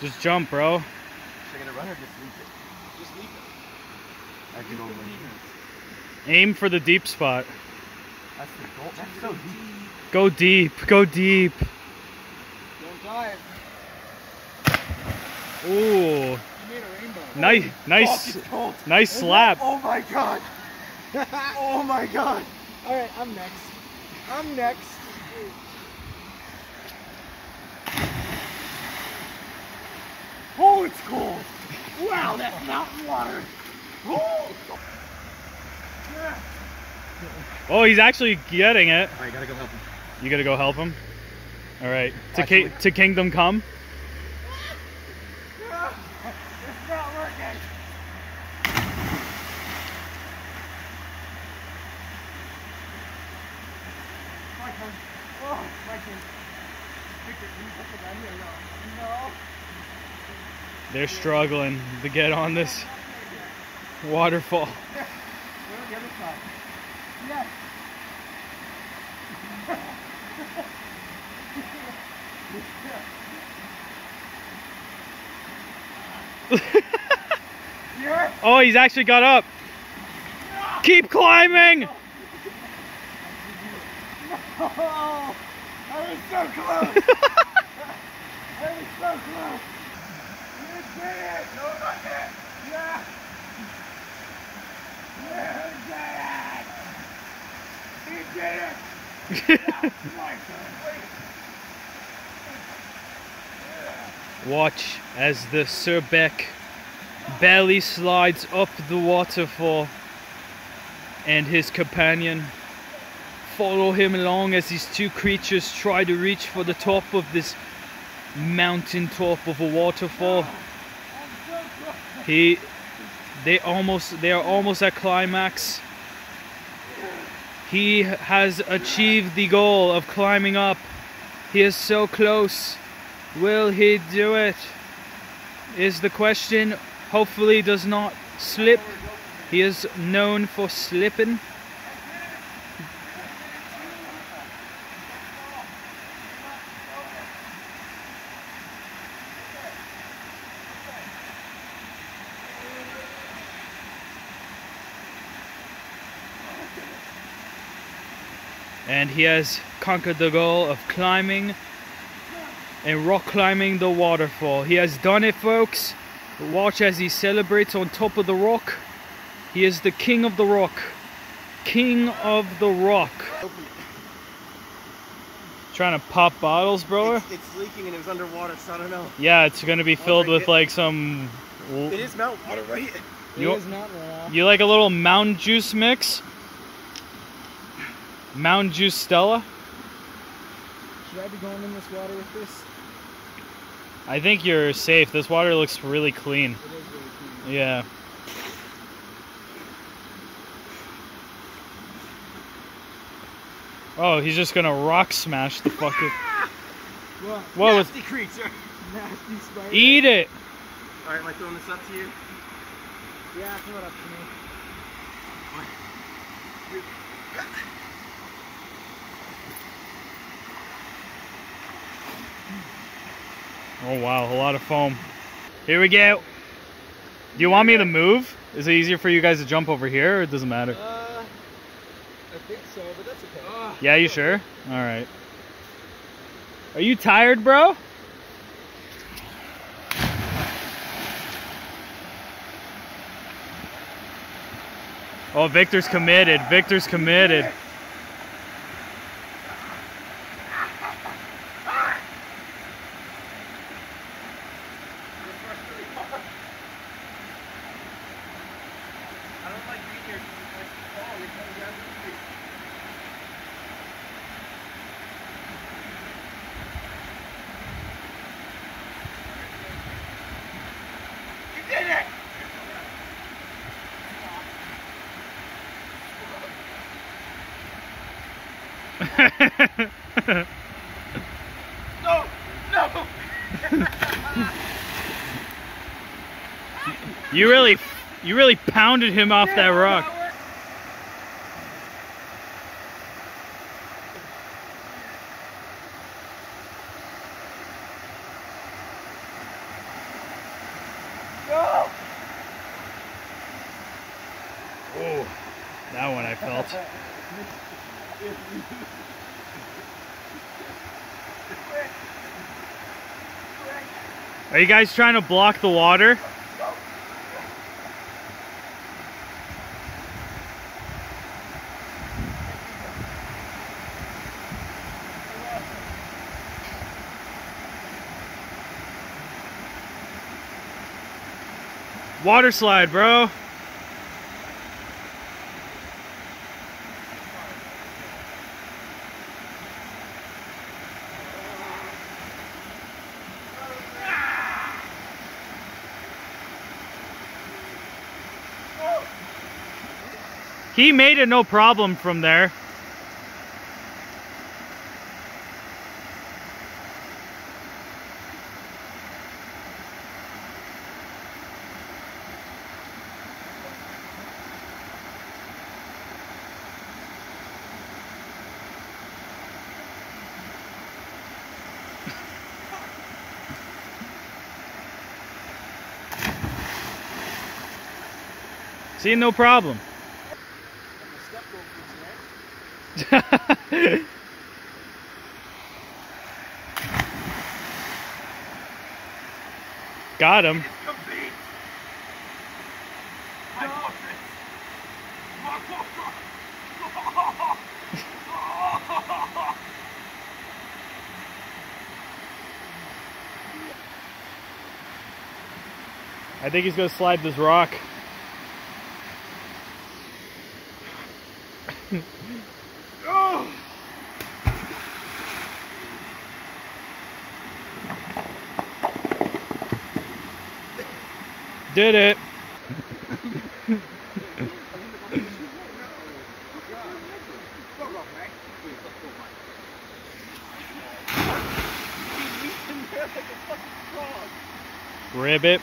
Just jump, bro. Should I get a run or just leave it? Just leave it. I can go Leave. Aim for the deep spot. That's the goal. That's so deep. Go deep. Go deep. Don't dive. Ooh. You made a rainbow. Nice, Fuck, nice, it's cold. nice oh slap. Oh my god. Oh my god. All right, I'm next. I'm next. Oh, it's cold. Wow, that's mountain water. Oh. Oh, he's actually getting it. All right, gotta go help him. You gotta go help him. All right. To ki- to Kingdom Come. It's not working. My turn. Oh, my turn. Victor, can you put the gun here? No. No. They're struggling to get on this waterfall. Go to the other side. Yes. yes. Oh, he's actually got up. Keep climbing. Oh, I was so close. I was so close. Watch as the Surbeck barely slides up the waterfall and his companion follow him along as these two creatures try to reach for the top of this mountain top of a waterfall. He they almost they are almost at climax. He has achieved the goal of climbing up. He is so close. Will he do it? Is the question. Hopefully does not slip. He is known for slipping. And he has conquered the goal of climbing and rock climbing the waterfall. He has done it, folks. Watch as he celebrates on top of the rock. He is the king of the rock. King of the rock. Trying to pop bottles, bro? It's, it's leaking and it was underwater, so I don't know. Yeah, it's gonna be filled my with God. like some. It is mountain water, right? You- it is mountain water. You like a little Mountain Juice mix? Mountain Juice Stella? Should I be going in this water with this? I think you're safe. This water looks really clean. It is really clean. Yeah. Oh, he's just gonna rock smash the fucking. What? Whoa, with- Nasty creature. Nasty spider. eat it! All right, am I throwing this up to you? Yeah, throw it up to me. Oh wow, a lot of foam. Here we go. Do you want me to move? Is it easier for you guys to jump over here, or it doesn't matter? Uh, I think so, but that's okay. Yeah, you sure? All right. Are you tired, bro? Oh, Victor's committed. Victor's committed. I don't like being here. Oh, you're coming down the street. You did it! No! No! you really, you really pounded him off that rock. No! Oh, that one I felt. Are you guys trying to block the water? Water slide, bro. He made it no problem from there. See, no problem. Got him. I think he's gonna slide this rock. Did it. Ribbit.